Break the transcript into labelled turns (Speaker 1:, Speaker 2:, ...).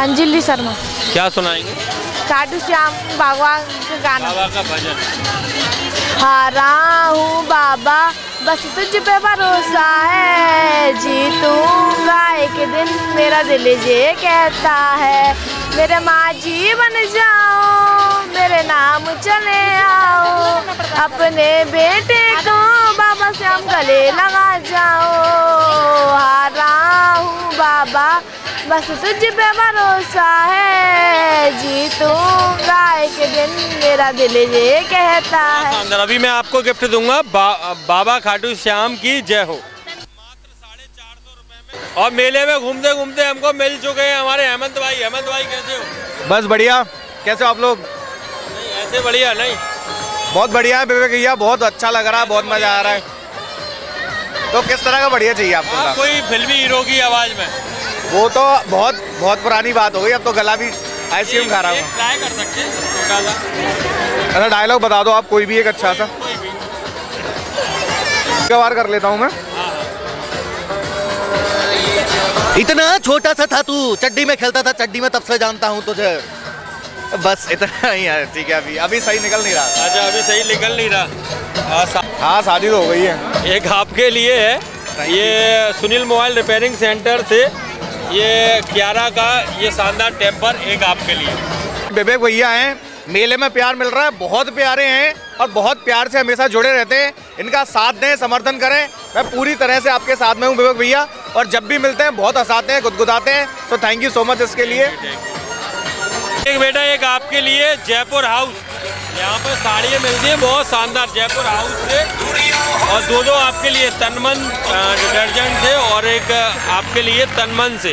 Speaker 1: अंजलि शर्मा।
Speaker 2: क्या सुनाएँगे?
Speaker 1: खाटू श्याम भगवान का गाना।
Speaker 2: बाबा का भजन।
Speaker 1: हारा हूँ बाबा बस तुझ पे भरोसा है जी जीतूँगा एक दिन मेरा दिल ये कहता है। मेरे माँ जी बन जाओ मेरे नाम चले आओ। अपने बेटे को बाबा हम गले लगा जाओ। बस तुझ पे भरोसा है। जीतूँगा एक दिन मेरा दिल ये कहता है
Speaker 2: शानदार अभी मैं आपको गिफ्ट दूँगा। बा, बाबा खाटू श्याम की जय हो। और मेले में घूमते घूमते हमको मिल चुके हैं हमारे हेमंत भाई। हेमंत भाई कैसे हो?
Speaker 3: बस बढ़िया। कैसे हो आप लोग?
Speaker 2: नहीं, ऐसे बढ़िया नहीं।
Speaker 3: बहुत बढ़िया है विवेक भैया बहुत अच्छा लग रहा है बहुत मज़ा आ रहा है। तो किस तरह का बढ़िया चाहिए आपको
Speaker 2: हाँ, कोई फिल्मी हीरो की आवाज़ में।
Speaker 3: वो तो बहुत बहुत पुरानी बात हो गई अब तो गला भी आइसक्रीम खा रहा हूँ।
Speaker 2: हैं
Speaker 3: अरे डायलॉग बता दो आप कोई भी एक अच्छा सा।
Speaker 2: कोई भी।
Speaker 3: कबार कर लेता हूँ मैं।
Speaker 4: इतना छोटा सा था तू चड्डी में खेलता था चड्डी में तब से जानता हूँ तुझे।
Speaker 3: बस इतना ही है ठीक है अभी अभी सही निकल नहीं रहा।
Speaker 2: अच्छा अभी सही निकल नहीं रहा। हाँ, सा-
Speaker 3: हाँ शादी तो हो गई है।
Speaker 2: एक आपके लिए है ये सुनील मोबाइल रिपेयरिंग सेंटर से ये क्यारा का ये शानदार टेम्पर एक आपके लिए।
Speaker 3: विवेक भैया हैं मेले में प्यार मिल रहा है बहुत प्यारे हैं और बहुत प्यार से हमेशा जुड़े रहते हैं। इनका साथ दें समर्थन करें। मैं पूरी तरह से आपके साथ में हूँ विवेक भैया। और जब भी मिलते हैं बहुत हंसाते हैं गुदगुदाते हैं। तो थैंक यू सो मच इसके लिए।
Speaker 2: एक बेटा एक आपके लिए जयपुर हाउस यहाँ पर साड़ियाँ मिलती हैं, बहुत शानदार, जयपुर हाउस से। और दो दो आपके लिए तनमन डिटर्जेंट से और एक आपके लिए तनमन से।